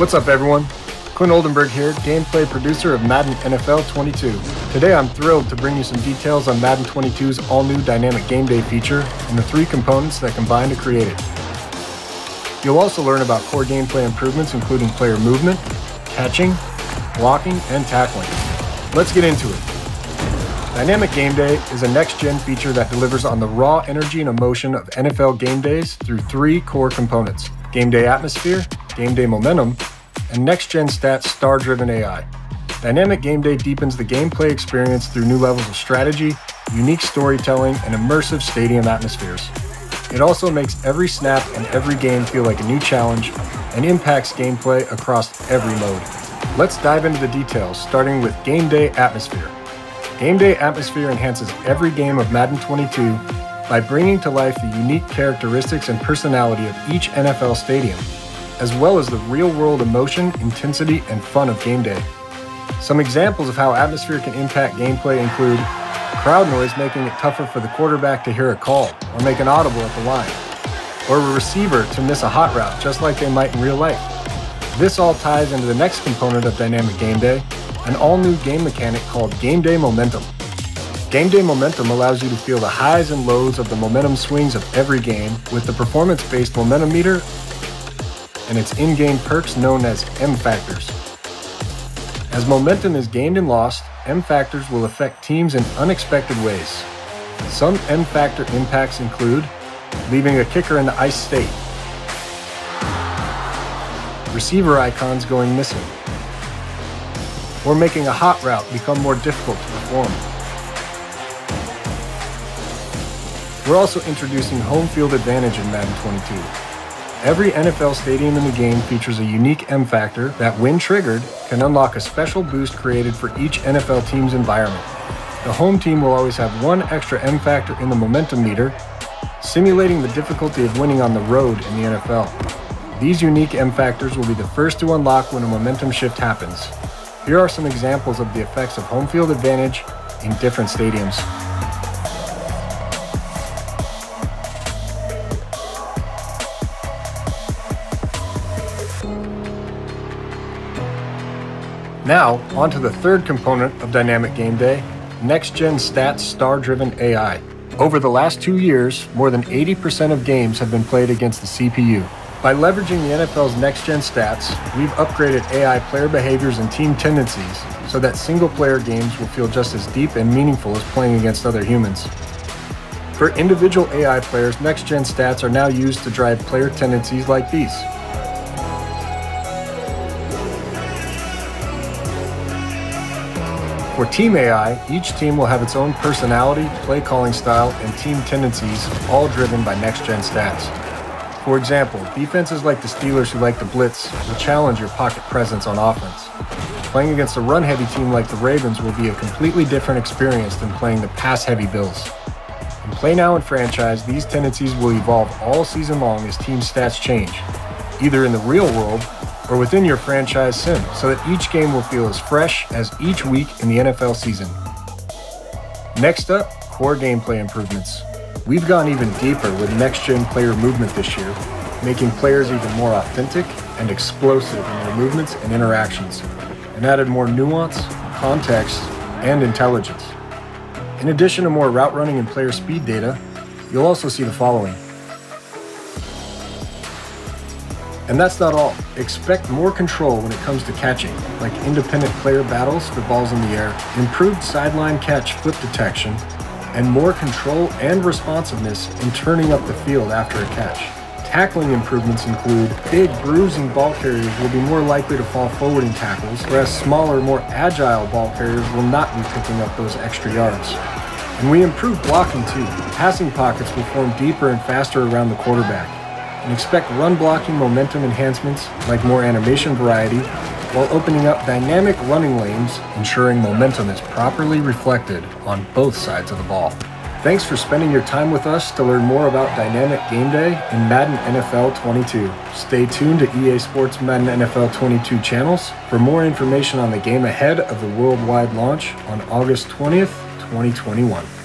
What's up, everyone? Clint Oldenburg here, gameplay producer of Madden NFL 22. Today I'm thrilled to bring you some details on Madden 22's all-new dynamic game day feature and the three components that combine to create it. You'll also learn about core gameplay improvements including player movement, catching, blocking, and tackling. Let's get into it. Dynamic Game Day is a next-gen feature that delivers on the raw energy and emotion of NFL game days through three core components. Game Day Atmosphere, Game Day Momentum, and next-gen stats star-driven AI. Dynamic Game Day deepens the gameplay experience through new levels of strategy, unique storytelling, and immersive stadium atmospheres. It also makes every snap and every game feel like a new challenge and impacts gameplay across every mode. Let's dive into the details, starting with Game Day Atmosphere. Game Day Atmosphere enhances every game of Madden 22 by bringing to life the unique characteristics and personality of each NFL stadium, as well as the real-world emotion, intensity, and fun of game day. Some examples of how atmosphere can impact gameplay include crowd noise making it tougher for the quarterback to hear a call or make an audible at the line, or a receiver to miss a hot route just like they might in real life. This all ties into the next component of Dynamic Game Day, an all-new game mechanic called Game Day Momentum. Game Day Momentum allows you to feel the highs and lows of the momentum swings of every game with the performance-based momentum meter and its in-game perks known as M Factors. As momentum is gained and lost, M Factors will affect teams in unexpected ways. Some M Factor impacts include leaving a kicker in the ice state, receiver icons going missing, or making a hot route become more difficult to perform. We're also introducing home field advantage in Madden 22. Every NFL stadium in the game features a unique M factor that, when triggered, can unlock a special boost created for each NFL team's environment. The home team will always have one extra M factor in the momentum meter, simulating the difficulty of winning on the road in the NFL. These unique M factors will be the first to unlock when a momentum shift happens, here are some examples of the effects of home field advantage in different stadiums. Now, on to the third component of Dynamic Game Day, Next Gen Stats Star Driven AI. Over the last two years, more than 80% of games have been played against the CPU. By leveraging the NFL's next-gen stats, we've upgraded AI player behaviors and team tendencies so that single-player games will feel just as deep and meaningful as playing against other humans. For individual AI players, next-gen stats are now used to drive player tendencies like these. For Team AI, each team will have its own personality, play calling style, and team tendencies, all driven by next-gen stats. For example, defenses like the Steelers who like to blitz will challenge your pocket presence on offense. Playing against a run-heavy team like the Ravens will be a completely different experience than playing the pass-heavy Bills. In Play Now and Franchise, these tendencies will evolve all season long as team stats change, either in the real world or within your franchise sim, so that each game will feel as fresh as each week in the NFL season. Next up, core gameplay improvements. We've gone even deeper with next-gen player movement this year, making players even more authentic and explosive in their movements and interactions, and added more nuance, context, and intelligence. In addition to more route running and player speed data, you'll also see the following. And that's not all. Expect more control when it comes to catching, like independent player battles for balls in the air, improved sideline catch flip detection, and more control and responsiveness in turning up the field after a catch. Tackling improvements include big, bruising ball carriers will be more likely to fall forward in tackles, whereas smaller, more agile ball carriers will not be picking up those extra yards. And we improve blocking too. Passing pockets will form deeper and faster around the quarterback. And expect run blocking momentum enhancements like more animation variety while opening up dynamic running lanes, ensuring momentum is properly reflected on both sides of the ball. Thanks for spending your time with us to learn more about Dynamic Game Day and Madden NFL 22. Stay tuned to EA Sports Madden NFL 22 channels for more information on the game ahead of the worldwide launch on August 20th, 2021.